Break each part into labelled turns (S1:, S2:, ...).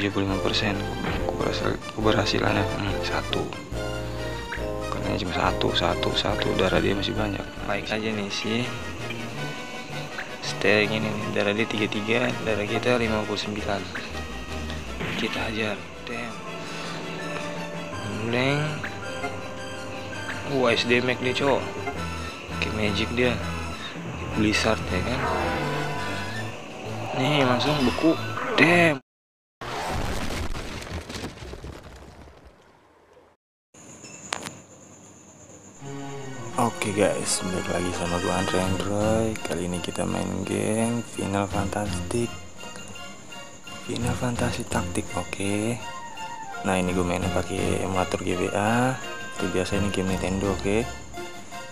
S1: 75% keberhasilannya hmm, satu. Karena cuma satu satu satu darah dia masih banyak. Baik aja nih sih stay ini nih darah dia 33 darah kita 59 kita hajar damn. Neng. Wah SD Mac dia cowok. Kayak magic dia. Blizzard ya kan? Nih langsung beku. Damn Oke okay guys, balik lagi sama gue Andre Android Kali ini kita main game Final Fantastic Final Fantasy Taktik, oke okay. Nah ini gue mainnya pakai emulator GBA Seperti biasa ini game Nintendo, oke okay.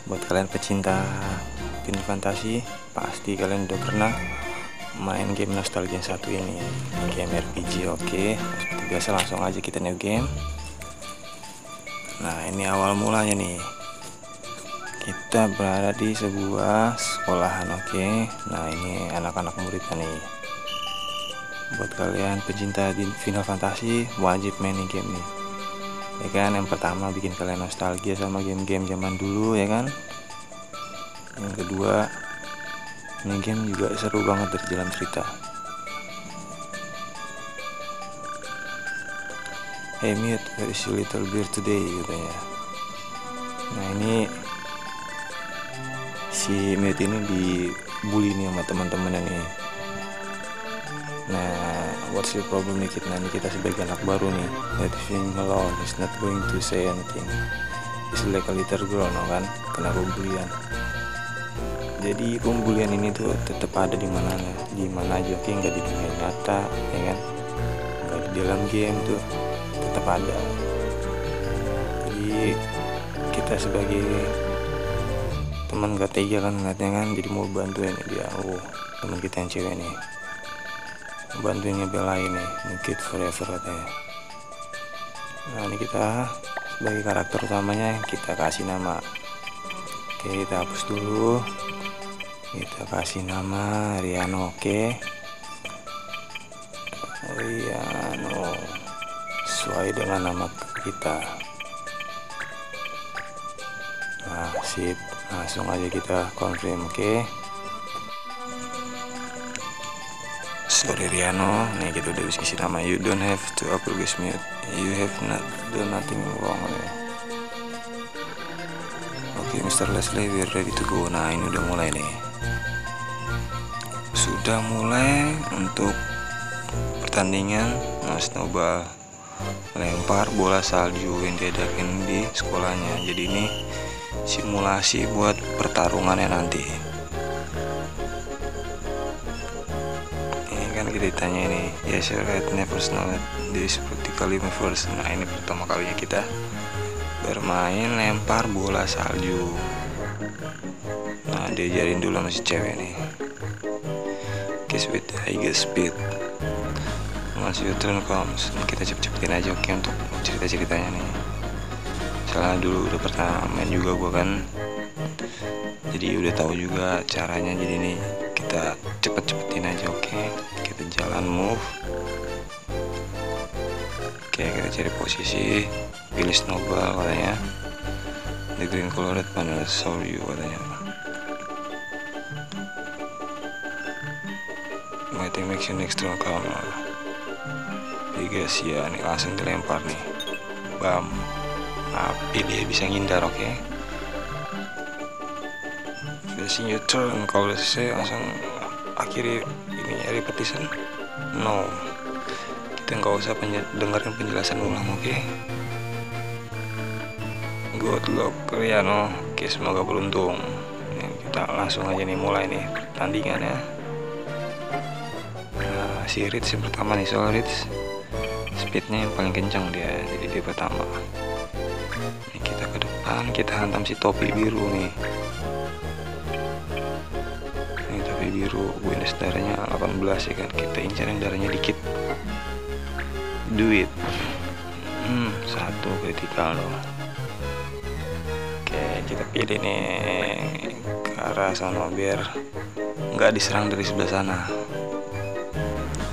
S1: Buat kalian pecinta Final Fantasy Pasti kalian udah pernah main game nostalgia satu ini Game RPG, oke okay. Biasa langsung aja kita new game Nah ini awal mulanya nih kita berada di sebuah sekolahan oke okay? nah ini anak-anak muridnya nih buat kalian pecinta di Final Fantasy wajib main game nih ya kan yang pertama bikin kalian nostalgia sama game-game zaman dulu ya kan yang kedua ini game juga seru banget dari jalan cerita Hey mute, where is your little beer today? katanya. Nah ini si Mute ini dibully nih sama teman-temannya nih. Nah what's your problem nih kita nih kita sebagai anak baru nih. Feeling alone is not going to say anything. Is like a little girl no kan? Kena pembulian jadi pembulian ini tuh tetap ada di mana di mana aja oke? Nggak di dunia nyata ya kan? Nggak di dalam game tuh tetap ada. Jadi kita sebagai teman gak tega kan ngeliatnya kan jadi mau bantuin dia. Oh teman kita yang cewek nih. Bantuinnya belain nih New Forever katanya. Nah ini kita sebagai karakter utamanya kita kasih nama. Oke kita hapus dulu. Kita kasih nama Riano oke? Riano sesuai dengan nama kita. Nah sip langsung aja kita confirm oke? Okay? sorry Riano. Nih kita udah bisa kasih nama. You don't have to apologize me. You have not done nothing wrong oke? Okay, Mr. Leslie we're ready to go. Nah ini udah mulai nih. Sudah mulai untuk pertandingan. Nah snowball lempar bola salju yang diadakan di sekolahnya. Jadi ini simulasi buat pertarungannya nanti. Ini kan kita ditanya ini yes right never know this practically my first. Nah ini pertama kalinya kita bermain lempar bola salju. Nah diajarin dulu masih cewek nih. Kiss with high speed. Once your turn comes kita cepet-cepetin aja oke untuk cerita-ceritanya nih soalnya dulu udah pernah main juga gue kan. Jadi udah tahu juga caranya jadi nih kita cepet-cepetin aja oke? Okay? kita jalan move. Oke okay, kita cari posisi. Pilih snowball katanya. The green colored panel show you katanya waiting makes you next to guys ya nih langsung dilempar nih. Bam api dia bisa ngindar oke? Okay? facing your turn. Kalau selesai langsung akhiri ini repetition no. Kita nggak usah penye dengerin penjelasan ulang oke? Okay? good luck Riano. Oke okay, semoga beruntung. Ini kita langsung aja nih mulai nih tandingan ya. Nah si Ritz yang pertama nih. Soal Ritz speednya yang paling kencang dia jadi dia pertama ini kita ke depan kita hantam si topi biru nih. Ini topi biru bonus darahnya 18 ya kan? Kita incar yang darahnya dikit. Duit. Hmm satu kritikal loh oke kita pilih nih. Ke arah sana biar nggak diserang dari sebelah sana.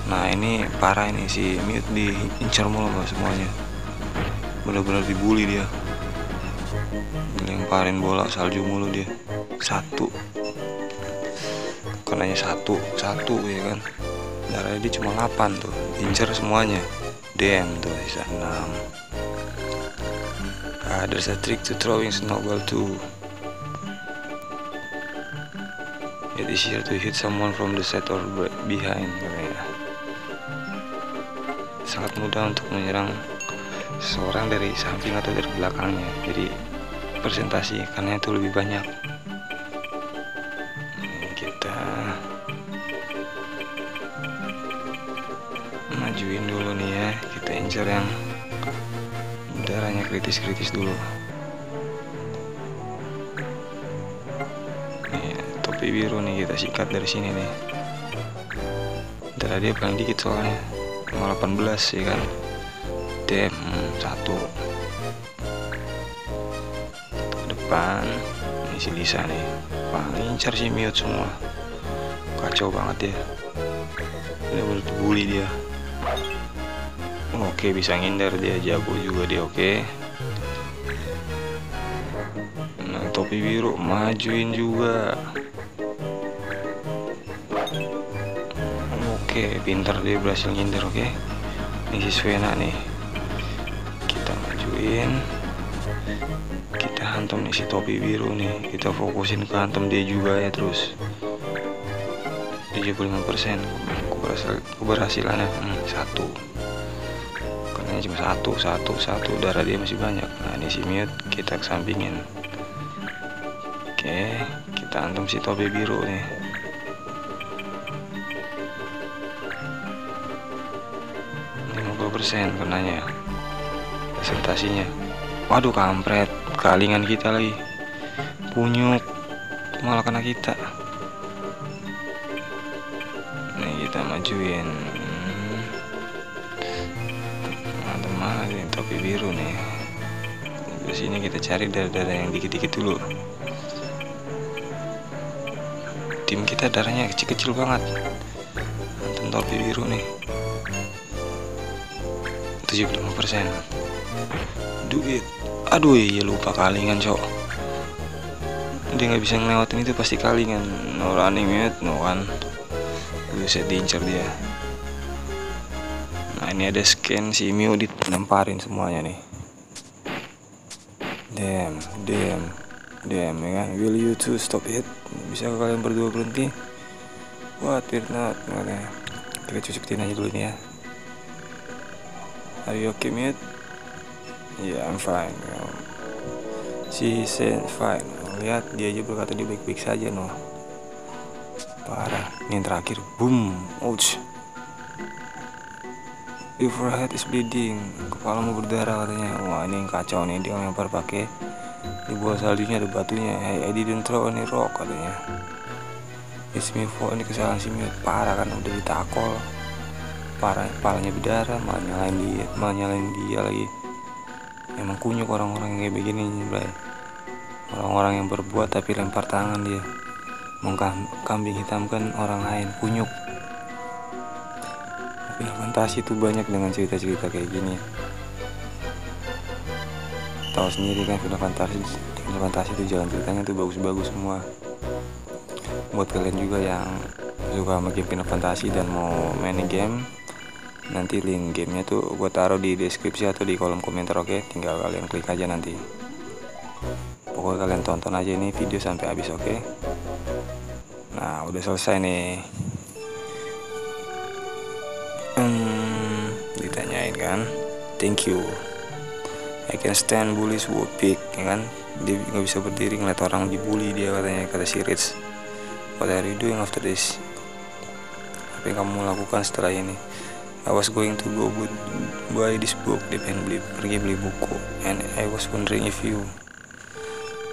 S1: Nah ini parah ini si mute diincar mulu semuanya. Bener-bener dibully dia lemparin bola salju mulu dia. Satu. Kenanya satu satu ya kan? Darahnya dia cuma 8 tuh. Incer semuanya. DM tuh sisa 6 ah, there's a trick to throwing snowball too. It is easier to hit someone from the side or behind katanya sangat mudah untuk menyerang seorang dari samping atau dari belakangnya. Jadi presentasi karena itu lebih banyak. Kita majuin dulu nih ya kita incar yang darahnya kritis-kritis dulu. Ya, topi biru nih kita sikat dari sini nih. Darah dia paling dikit soalnya. 18 ya kan? DM satu depan ini si Lisa nih. Paling incar si mute semua. Kacau banget ya ini udah bully dia. Oke bisa ngindar dia jago juga dia oke. Nah topi biru majuin juga. Oke pinter dia berhasil ngindar oke. Ini si Svena nih. Kita majuin hantam nih si topi biru nih. Kita fokusin ke hantam dia juga ya terus. 75% keberhasil, keberhasilannya hmm, satu. Karena cuma satu satu satu. Darah dia masih banyak. Nah ini si mute kita kesampingin. Oke kita hantam si topi biru nih. persen kenanya presentasinya. Waduh kampret kalingan kita lagi. Kunyuk malah kena kita. Nih kita majuin. Ada mana nih topi biru nih. Di sini kita cari darah-darah yang dikit-dikit dulu. Tim kita darahnya kecil-kecil banget. Nonton topi biru nih. 75% duit aduh iya lupa kalingan cok. Dia nggak bisa ngelewatin itu pasti kalingan. No running mute no kan? Bisa diincar dia. Nah ini ada scan si Miu dilemparin semuanya nih. Damn damn damn ya kan? Will you to stop it? Bisa kalian berdua berhenti? What we're not? Makanya kita cuci aja dulu nih ya. Are you okay yeah I'm fine she said fine lihat dia aja berkata dia baik-baik saja no parah. Ini yang terakhir. Boom. Ouch. Your forehead is bleeding kepalamu berdarah katanya. Wah ini yang kacau nih. Dia lempar pakai di bawah saljunya ada batunya. Hey I didn't throw any rock katanya. It's me for ini kesalahan si Mute parah kan udah ditakol. Parah kepalanya berdarah malah nyalain dia malah nyalain dia lagi emang kunyuk orang-orang yang kayak begini Bray. Orang-orang yang berbuat tapi lempar tangan dia. Mengkambing hitamkan orang lain kunyuk. Tapi fantasi itu banyak dengan cerita-cerita kayak gini tahu sendiri kan film fantasi film fantasi itu jalan ceritanya tuh bagus-bagus semua. Buat kalian juga yang suka sama game fantasi dan mau main game nanti link gamenya tuh gue taruh di deskripsi atau di kolom komentar oke? Okay? tinggal kalian klik aja nanti. Pokoknya kalian tonton aja ini video sampai habis oke? Okay? nah udah selesai nih. Hmm, ditanyain kan? Thank you. I can stand bullies who pick ya kan? Dia nggak bisa berdiri ngeliat orang dibully dia katanya kata si Rich. What are you doing after this? Apa yang kamu lakukan setelah ini I was going to go buy this book dia pengen beli pergi beli buku. And I was wondering if you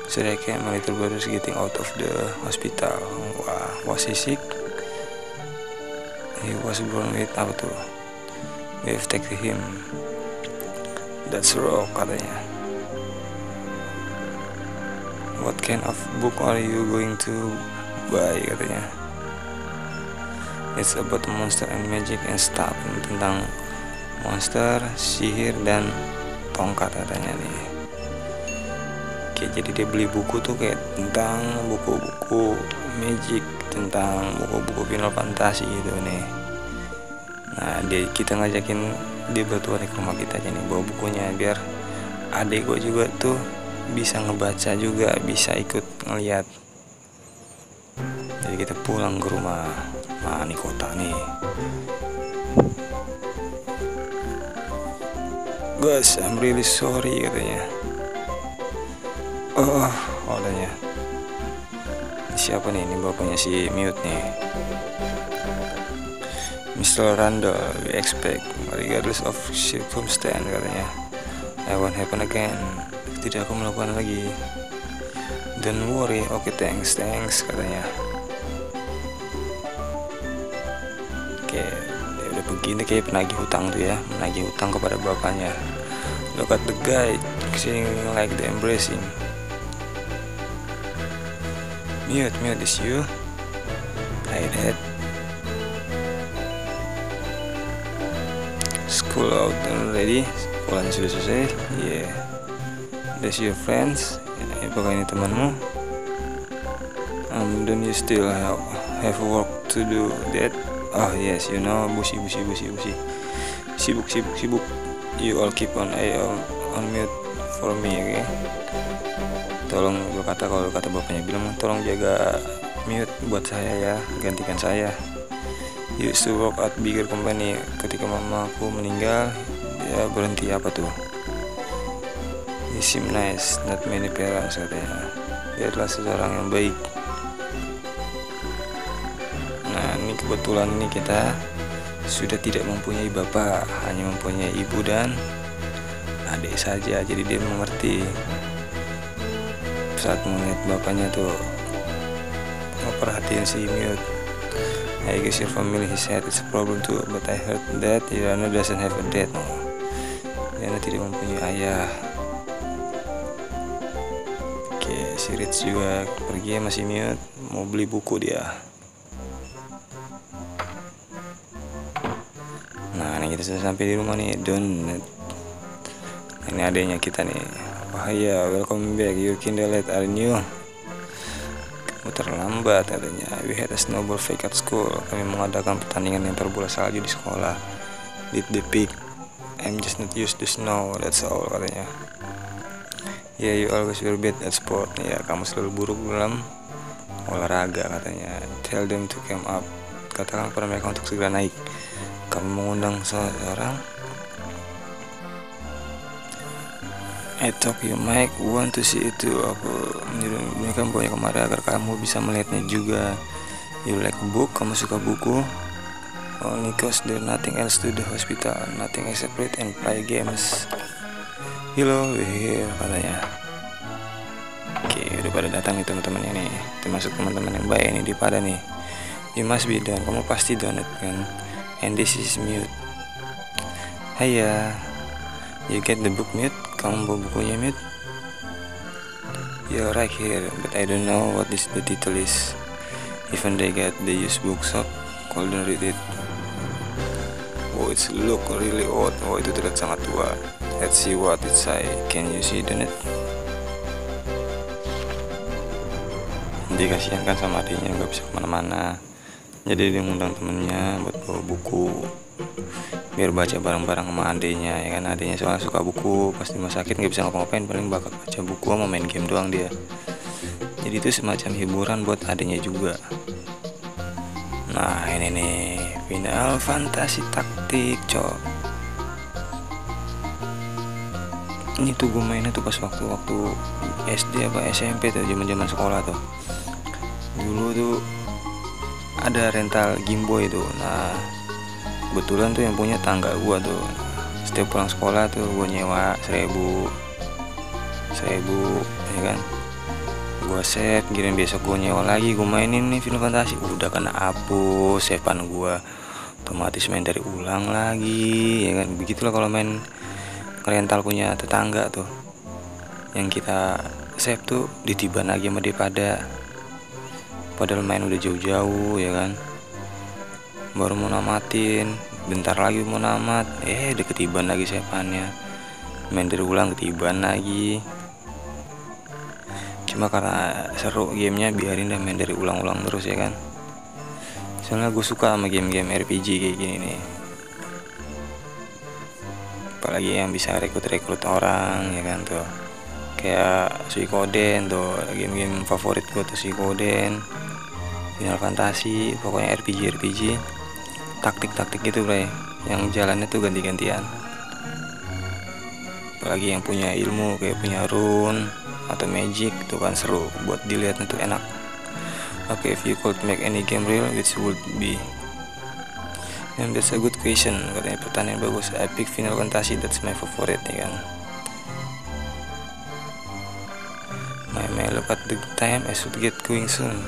S1: so I came my little brother is getting out of the hospital? Wah was he sick? He was born with apa tuh we have taken him. That's wrong katanya. What kind of book are you going to buy katanya it's about monster and magic and stuff tentang monster sihir dan tongkat katanya nih. Oke jadi dia beli buku tuh kayak tentang buku-buku magic tentang buku-buku final fantasi gitu nih. Nah dia kita ngajakin dia berdua ke rumah kita aja nih bawa bukunya biar adik gue juga tuh bisa ngebaca juga bisa ikut ngeliat. Jadi kita pulang ke rumah nah ini kota nih? Guys I'm really sorry katanya. Oh adanya siapa nih? Ini bapaknya si mute nih. Mr. Randall we expect regardless of circumstance katanya. I won't happen again. Tidak aku melakukan lagi. Don't worry. Oke okay, thanks thanks katanya begini kayak penagih hutang tuh ya menagih hutang kepada bapaknya. Look at the guy saying like the embracing mute mute is you. Hi dad school out already. Sekolahnya sudah selesai. Yeah. That's your friends. Apakah ini temanmu. Um, don't you still have, have work to do that oh yes you know busi busi busi busi sibuk sibuk sibuk you all keep on eye on, on mute for me oke okay? tolong gue kata kalau kata bapaknya bilang tolong jaga mute buat saya ya gantikan saya used to work at bigger company ketika mamaku meninggal dia berhenti apa tuh He seem nice, not many parents katanya. Dia adalah seseorang yang baik. Kebetulan ini kita sudah tidak mempunyai bapak, hanya mempunyai ibu dan adik saja. Jadi dia mengerti saat melihat bapaknya tuh perhatian si mute. I guess your family he said it's problem too, but I heard that Irana doesn't have a dad. No. Tidak mempunyai ayah si Rich juga pergi masih mute mau beli buku dia kita sampai di rumah nih Don. Ini adanya kita nih. Wahaya welcome back. You late are new kamu terlambat katanya we had a snowball fake at school. Kami mengadakan pertandingan lempar bola salju di sekolah. Did the peak I'm just not used to snow that's all katanya. Ya, yeah, you always will bad at sport. Ya, kamu selalu buruk dalam olahraga katanya. Tell them to come up. Katakan kepada mereka untuk segera naik. Kamu mengundang seorang I talk you Mike want to see itu aku menyuruh mereka mempunyai kemari agar kamu bisa melihatnya juga you like book kamu suka buku only cause there nothing else to the hospital nothing except and play games Hello, we're here katanya. Oke, udah pada datang nih teman-temannya nih. Termasuk teman-teman yang baik nih di pada nih. You must be done. Kamu pasti donat kan. And this is mute. Hiya. You get the book mute? Kamu bawa bukunya mute? You're right here, but I don't know what this the title is. Even they get the used bookshop, couldn't read it. Oh, it's look really old. Oh, itu terlihat sangat tua. Let's see what it say. Can you see the net? Dia kasihan kan sama adiknya nggak bisa ke mana-mana. Jadi dia ngundang temennya buat bawa buku. Biar baca bareng-bareng sama adiknya ya kan? Adiknya soalnya suka buku pasti di sakit nggak bisa ngapa-ngapain paling bakal baca buku sama main game doang dia. Jadi itu semacam hiburan buat adiknya juga. Nah ini nih. Final fantasi taktik cok. Ini tuh gue mainnya tuh pas waktu-waktu SD apa SMP tuh zaman zaman sekolah tuh. Dulu tuh ada rental Game Boy tuh nah kebetulan tuh yang punya tangga gue tuh. Setiap pulang sekolah tuh gue nyewa seribu seribu ya kan? Gue save kirim besok gue nyewa lagi gue mainin nih film fantasi. Udah kena hapus savean gue otomatis main dari ulang lagi ya kan? Begitulah kalau main rental punya tetangga tuh. Yang kita save tuh ditiban lagi sama dia pada padahal main udah jauh-jauh ya kan? Baru mau namatin bentar lagi mau namat. Eh udah ketiban lagi sepannya main dari ulang ketiban lagi. Cuma karena seru gamenya biarin dah main dari ulang-ulang terus ya kan? Soalnya gue suka sama game-game RPG kayak gini nih. Apalagi yang bisa rekrut-rekrut orang ya kan tuh kayak Suikoden tuh game-game favorit gue tuh Suikoden Final Fantasy pokoknya RPG RPG taktik-taktik gitu bro yang jalannya tuh ganti-gantian. Apalagi yang punya ilmu kayak punya rune atau magic itu kan seru. Buat dilihatnya tuh enak. Oke okay, if you could make any game real which would be? And that's a good question katanya pertanyaan bagus. Epic final fantasy that's my favorite ya kan look at the time I should get going soon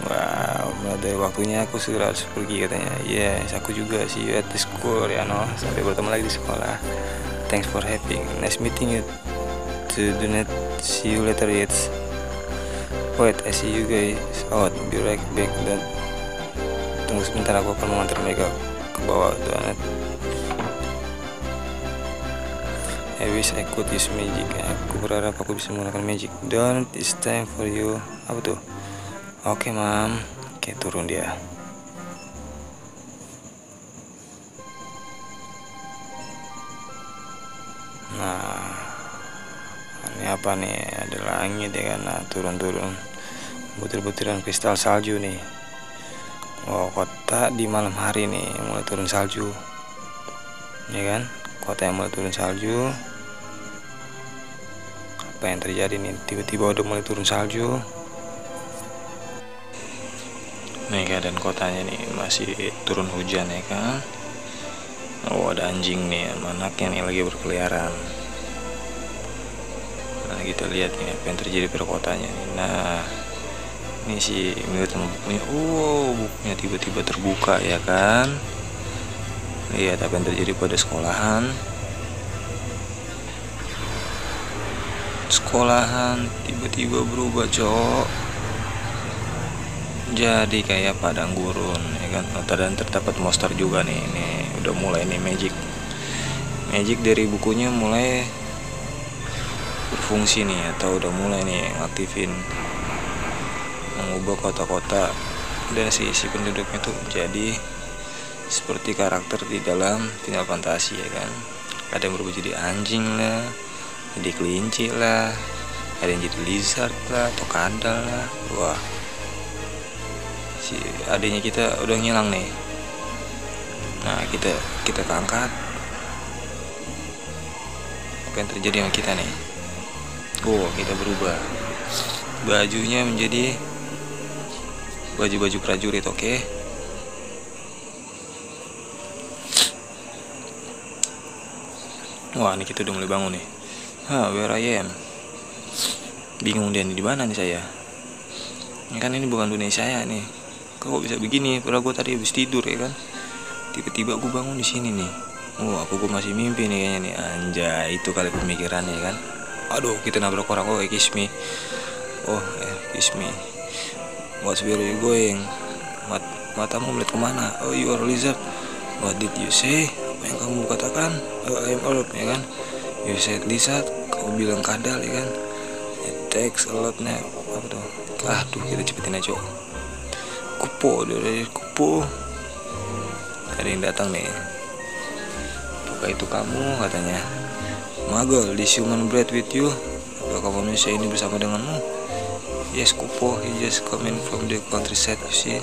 S1: Wow, dari waktunya aku segera harus pergi katanya. Yes, aku juga see you at the school ya no. Sampai bertemu lagi di sekolah. Thanks for having. Nice meeting you. To do not see you later yet. Wait, I see you guys out. Be right back. Dan tunggu sebentar aku akan mengantar mereka ke bawah donat. I wish I could use magic. Aku berharap aku bisa menggunakan magic. Don't it's time for you. Apa tuh? Oke, okay, mam. Oke, okay, turun dia. Nah, ini apa nih? Ada langit ya kan? Nah, turun-turun. Butir-butiran kristal salju nih. Oh, kota di malam hari nih mulai turun salju. Ya kan? Kota yang mulai turun salju. Apa yang terjadi nih? Tiba-tiba udah mulai turun salju. Nih keadaan kotanya nih masih turun hujan ya kan oh ada anjing nih anaknya nih lagi berkeliaran. Nah kita lihat nih apa yang terjadi pada kotanya nih. Nah ini si sama bukunya oh bukunya tiba-tiba terbuka ya kan lihat apa yang terjadi pada sekolahan. Sekolahan tiba-tiba berubah cowok jadi kayak padang gurun ya kan? Dan terdapat monster juga nih. Ini udah mulai nih magic. Magic dari bukunya mulai berfungsi nih atau udah mulai nih aktifin mengubah kota-kota. Dan si si penduduknya tuh jadi seperti karakter di dalam Final Fantasy ya kan? Ada yang berubah jadi anjing lah jadi kelinci lah ada yang jadi lizard lah atau kadal lah. Wah. Si adanya kita udah ngilang nih. Nah kita kita keangkat. Apa yang terjadi sama kita nih? Oh kita berubah. Bajunya menjadi baju-baju prajurit oke? okay? Wah ini kita udah mulai bangun nih Hah, where I am? Bingung dia nih di mana nih saya? Ini kan ini bukan dunia saya nih. Kok bisa begini? Padahal gue tadi habis tidur ya kan. Tiba-tiba gue bangun di sini nih. Oh, aku gue masih mimpi nih kayaknya nih. Anjay, itu kali pemikirannya kan. Aduh, kita nabrak orang. Oh, kiss me. Oh, eh, kiss me. What's where you going? Mat matamu melihat ke mana? Oh, you are lizard. What did you say? Kamu katakan? Oh, I am Arab, ya kan? You said lizard, kau bilang kadal ya kan? It takes a lot nap apa tuh? Ah tuh kita cepetin aja kupo dari kupo. Ada yang datang nih. Apakah itu kamu? Katanya. Magel, this human bread with you. Apakah manusia ini bersama denganmu? Yes kupo. He just coming from the countryside you see.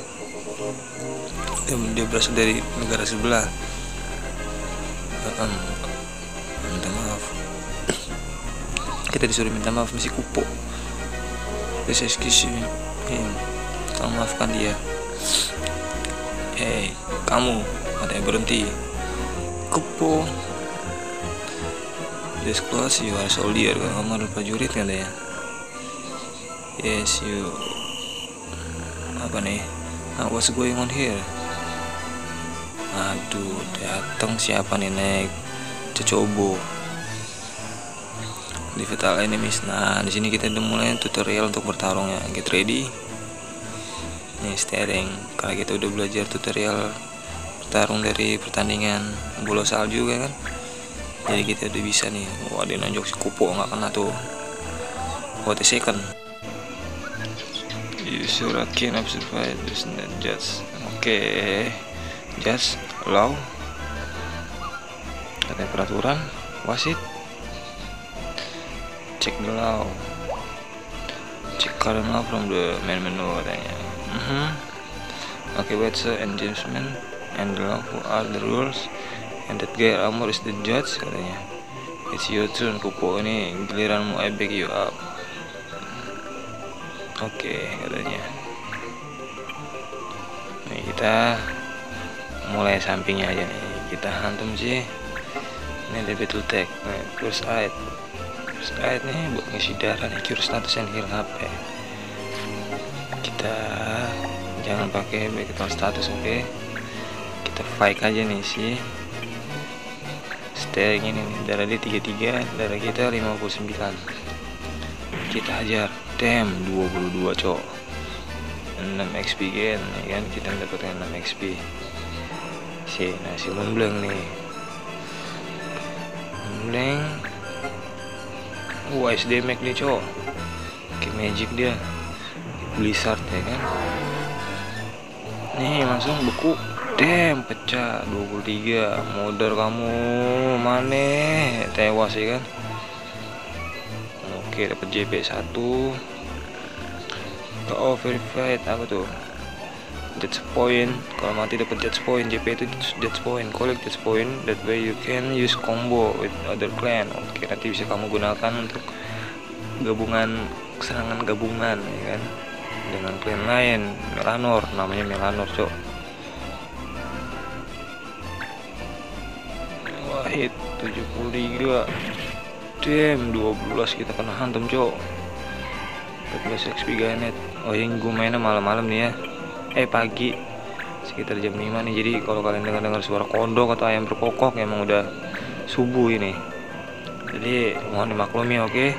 S1: Dia, dia berasal dari negara sebelah um, minta maaf. Kita disuruh minta maaf masih kupo please excuse him tolong maafkan dia. Hei kamu katanya berhenti. Kupo just close you are soldier kan kamu adalah prajurit katanya yes you apa nih? Nah, what's going on here aduh datang siapa nih naik cocobo di Vital Enemies. Nah, di sini kita udah mulai tutorial untuk bertarung ya. Get ready. nih steering karena kita udah belajar tutorial bertarung dari pertandingan bola salju kan jadi kita udah bisa nih wah dia nonjok si kupo nggak kena tuh what a second you should can observe this just oke okay. Just law. Katanya peraturan wasit. Cek the law. Cek current law from the main menu katanya. Mm -hmm. oke okay, wait sir and gentlemen and the law. Who are the rules? And that guy Amor is the judge katanya. It's your turn kupo ini giliranmu I back you up. Oke okay, katanya. Nih kita mulai sampingnya aja nih. Kita hantum sih. Ini battle tag nih, first aid. First aid nih buat ngisi darah nih. Cure status and heal HP kita jangan pakai background status oke? Kita fight aja nih sih steering ini nih. Darah dia 33 darah kita 59 kita hajar. Damn 22 cok. 6 XP gen ya kan? Kita mendapatkan 6 XP si nasi membleng nih. Membleng wah SD Mac nih cok kayak magic dia. Blizzard ya kan? Nih langsung beku. Damn pecah. 23 Modal kamu. Mana? Tewas ya kan? Oke dapat JP 1 Oh verified Apa tuh Judge point. Kalau mati dapat judge point JP itu judge point. Collect judge point That way you can use combo with other clan. Oke nanti bisa kamu gunakan untuk Gabungan Serangan gabungan ya kan? Dengan clan lain Melanor Namanya Melanor cok. Hit 73 damn 12 kita kena hantam cok. 14 XP ganet oh yang gue mainnya malam-malam nih ya eh pagi. Sekitar jam 5 nih. Jadi kalau kalian dengar-dengar suara kodok atau ayam berkokok emang udah subuh ini. Jadi mohon dimaklumi oke? Okay?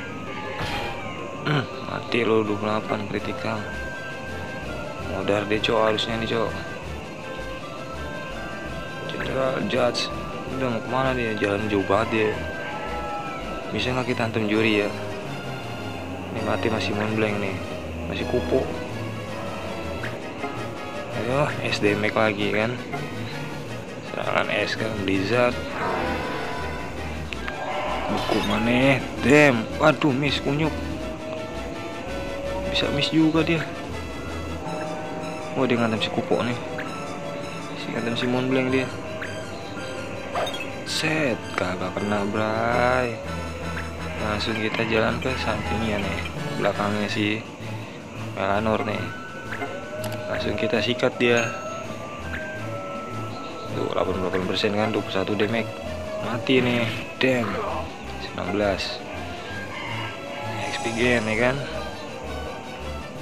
S1: hmm, mati lo 28 kritikal modar deh cok harusnya nih cok. General Judge. Udah mau ke mana dia? Jalan jauh banget dia. Bisa nggak kita hantam juri ya? Ini mati masih blank nih. Masih kupu ayo SD Mac lagi kan? Serangan kan Blizzard. Buku mana damn waduh miss kunyuk. Bisa miss juga dia. Wah dia ngantem si kupu nih. Si ngantem si blank dia. Set kagak kena bray. Langsung kita jalan ke sampingnya nih belakangnya si Melanor nih langsung kita sikat dia. Tuh 88% kan 21 damage. Mati nih damn. 19 XP gain ya kan?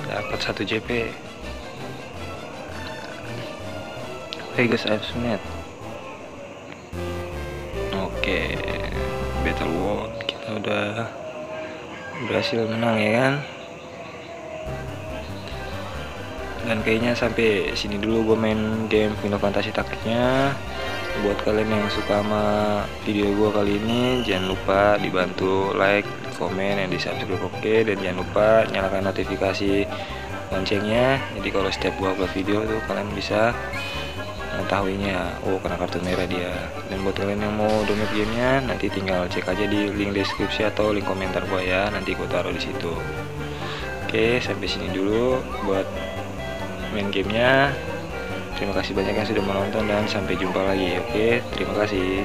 S1: Dapat 1 JP Vegas I've Net. Oke Battle World. Kita udah berhasil menang ya kan dan kayaknya sampai sini dulu gue main game Final Fantasy taktiknya buat kalian yang suka sama video gue kali ini jangan lupa dibantu like komen dan di subscribe oke? Okay? dan jangan lupa nyalakan notifikasi loncengnya. Jadi kalau setiap gue upload video tuh kalian bisa mengetahuinya. Oh kena kartu merah dia. Dan buat kalian yang mau download gamenya nanti tinggal cek aja di link deskripsi atau link komentar gua ya. Nanti gua taruh di situ. Oke sampai sini dulu. Buat main gamenya. Terima kasih banyak yang sudah menonton dan sampai jumpa lagi oke? Terima kasih